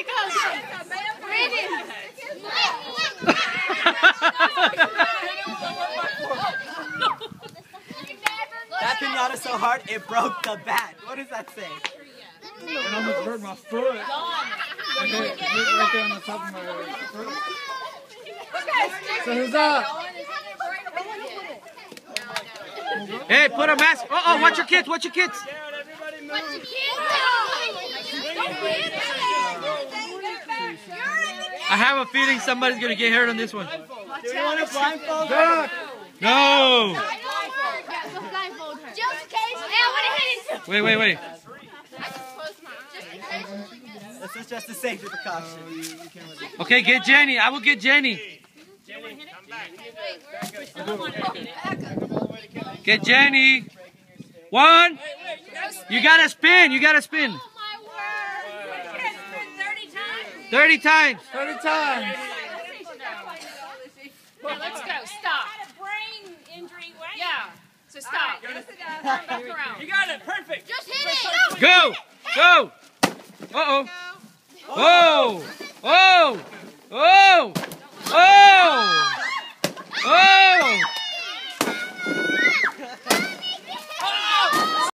he goes. Brandon. That pinata so hard it broke the bat. What does that say? It almost hurt my foot. Right there, right there on the top of my foot. So who's up? Hey, put a mask. Uh oh, watch your kids, watch your kids. I have a feeling somebody's gonna get hurt on this one. Do you want to blindfold? Duck! No! Just in case. Hey, I want to hit it. Wait, wait, wait. This is just a safety precaution. Okay, get Jenny. I will get Jenny. Get Jenny. One. You gotta spin. You gotta spin. 30 times. 30 times. Well, let's go. Stop. brain injury, right? Yeah. So stop. Turn back around. You got it. Perfect. Just hit it. Go. Go. Uh oh. Whoa. Whoa. Whoa. Whoa.